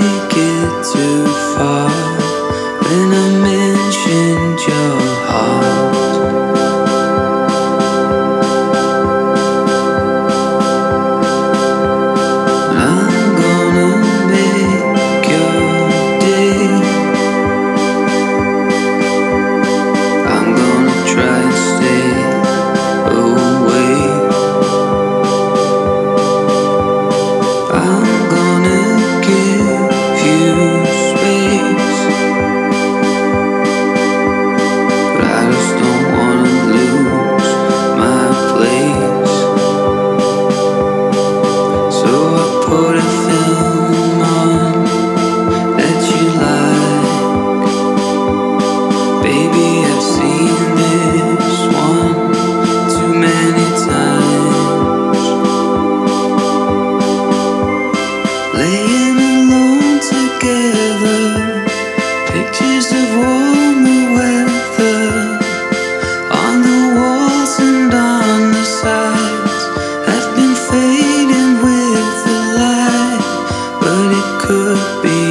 take it too far. could be.